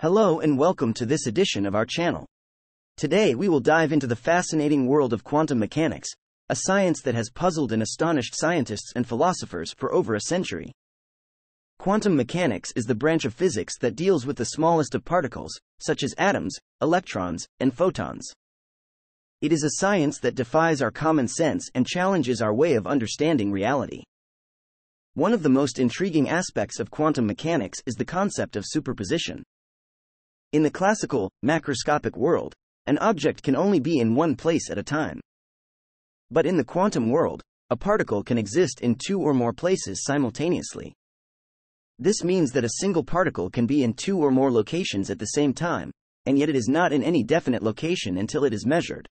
Hello and welcome to this edition of our channel. Today we will dive into the fascinating world of quantum mechanics, a science that has puzzled and astonished scientists and philosophers for over a century. Quantum mechanics is the branch of physics that deals with the smallest of particles, such as atoms, electrons, and photons. It is a science that defies our common sense and challenges our way of understanding reality. One of the most intriguing aspects of quantum mechanics is the concept of superposition. In the classical, macroscopic world, an object can only be in one place at a time. But in the quantum world, a particle can exist in two or more places simultaneously. This means that a single particle can be in two or more locations at the same time, and yet it is not in any definite location until it is measured.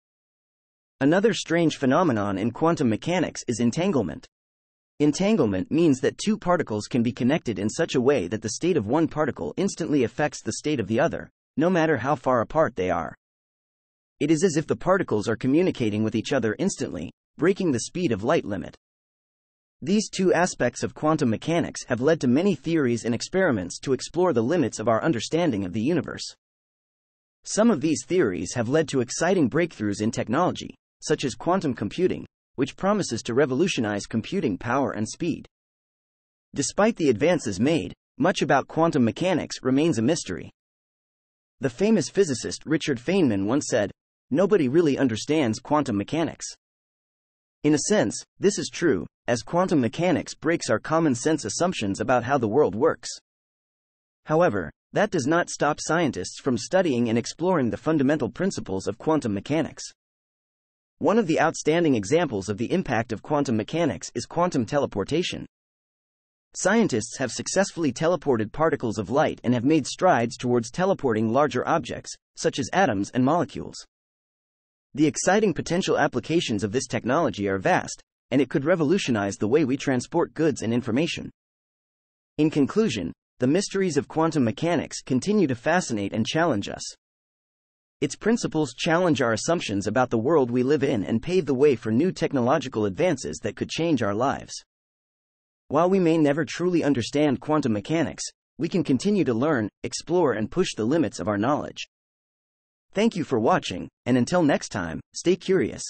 Another strange phenomenon in quantum mechanics is entanglement. Entanglement means that two particles can be connected in such a way that the state of one particle instantly affects the state of the other, no matter how far apart they are. It is as if the particles are communicating with each other instantly, breaking the speed of light limit. These two aspects of quantum mechanics have led to many theories and experiments to explore the limits of our understanding of the universe. Some of these theories have led to exciting breakthroughs in technology, such as quantum computing, which promises to revolutionize computing power and speed. Despite the advances made, much about quantum mechanics remains a mystery. The famous physicist Richard Feynman once said, Nobody really understands quantum mechanics. In a sense, this is true, as quantum mechanics breaks our common sense assumptions about how the world works. However, that does not stop scientists from studying and exploring the fundamental principles of quantum mechanics. One of the outstanding examples of the impact of quantum mechanics is quantum teleportation. Scientists have successfully teleported particles of light and have made strides towards teleporting larger objects, such as atoms and molecules. The exciting potential applications of this technology are vast, and it could revolutionize the way we transport goods and information. In conclusion, the mysteries of quantum mechanics continue to fascinate and challenge us. Its principles challenge our assumptions about the world we live in and pave the way for new technological advances that could change our lives. While we may never truly understand quantum mechanics, we can continue to learn, explore, and push the limits of our knowledge. Thank you for watching, and until next time, stay curious.